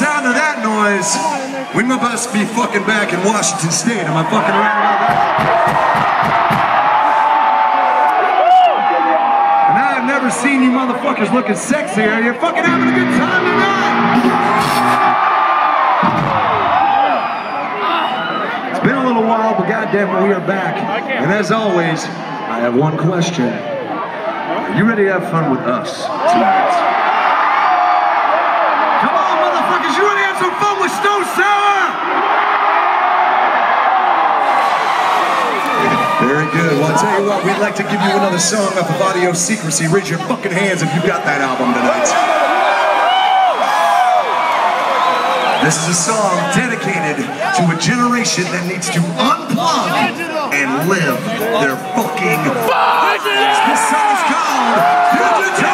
sound of that noise, we must be fucking back in Washington State. Am I fucking right about that? And I've never seen you motherfuckers looking sexier. You're fucking having a good time tonight. It's been a little while, but goddamn it, we are back. And as always, I have one question. Are you ready to have fun with us tonight? Good. Well, I'll tell you what, we'd like to give you another song off of Audio Secrecy. Raise your fucking hands if you got that album tonight. This is a song dedicated to a generation that needs to unplug and live their fucking. This song is called!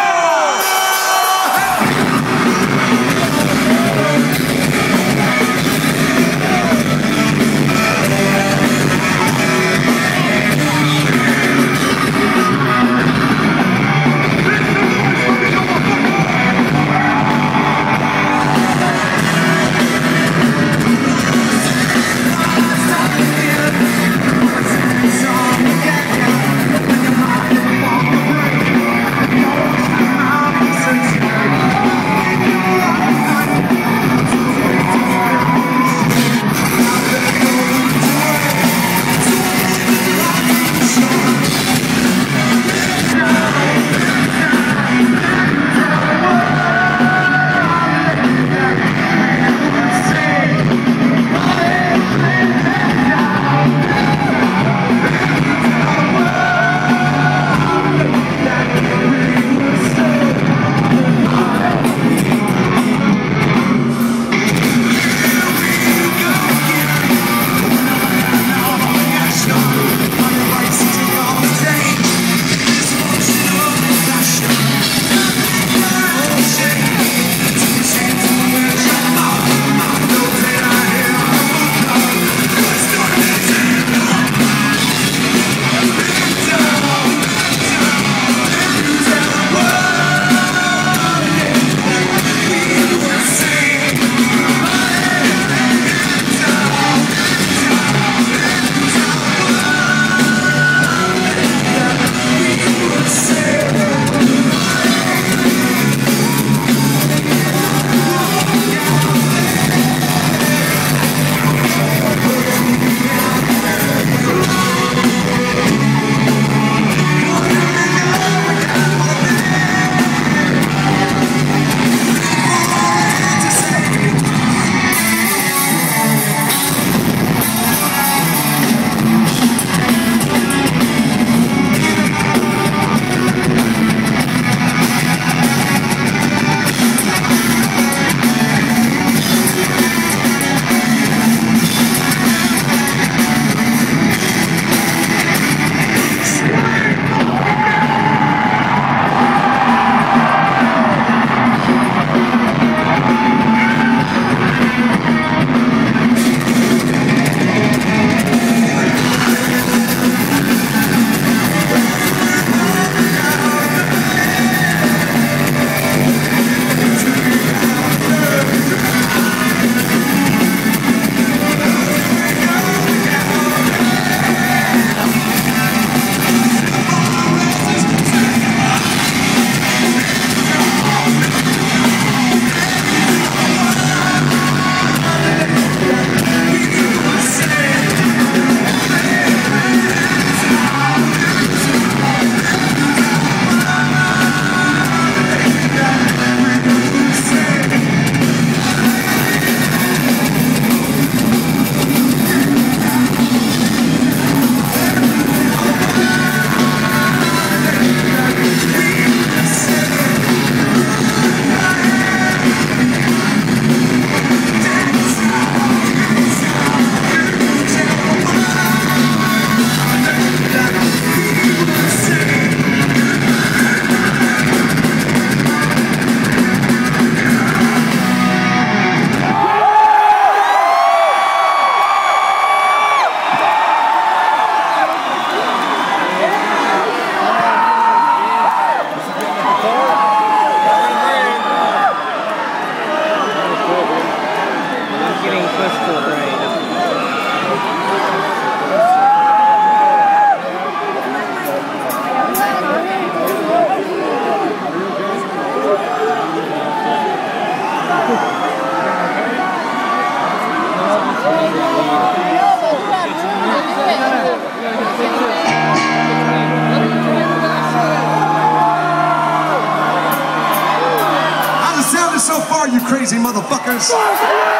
Motherfuckers?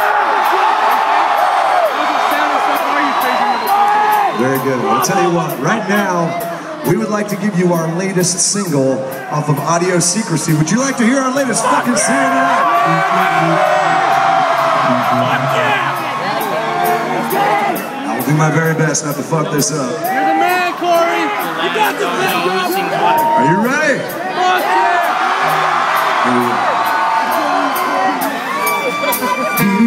Very good. I'll tell you what, right now, we would like to give you our latest single off of Audio Secrecy. Would you like to hear our latest fucking single I will do my very best not to fuck this up. You're the man, Corey. You got the thing, Are you ready? Were